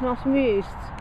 Nós mist.